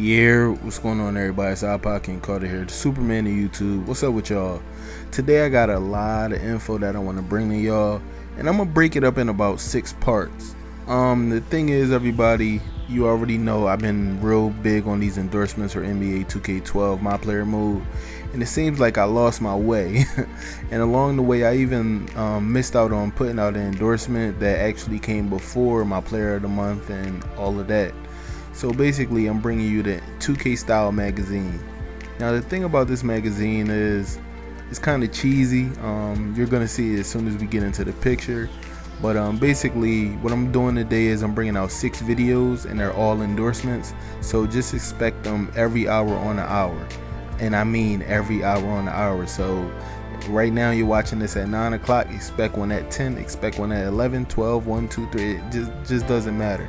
Yeah, what's going on, everybody? It's iPod King Carter here, the Superman of YouTube. What's up with y'all? Today I got a lot of info that I want to bring to y'all, and I'm gonna break it up in about six parts. Um, the thing is, everybody, you already know I've been real big on these endorsements for NBA 2K12 My Player Mode, and it seems like I lost my way. and along the way, I even um, missed out on putting out an endorsement that actually came before my Player of the Month and all of that. So basically, I'm bringing you the 2K Style magazine. Now, the thing about this magazine is it's kind of cheesy. Um, you're gonna see it as soon as we get into the picture. But um, basically, what I'm doing today is I'm bringing out six videos, and they're all endorsements. So just expect them every hour on the hour, and I mean every hour on the hour. So right now you're watching this at 9 o'clock expect one at 10 expect one at 11 12 1 2 3 it just just doesn't matter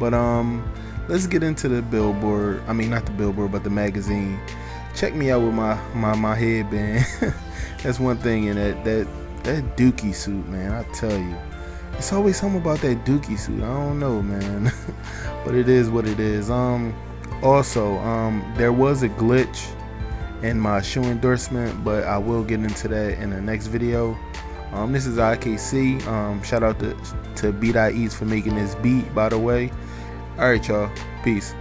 but um let's get into the billboard. I mean not the billboard but the magazine. Check me out with my my, my headband. That's one thing in that that that dookie suit man i tell you. It's always something about that dookie suit. I don't know man. But it is what it is. Um also um there was a glitch in my shoe endorsement but i will get into that in the next video. Um this is ikc um shout out to to beat for making this beat by the way all right, y'all. Peace.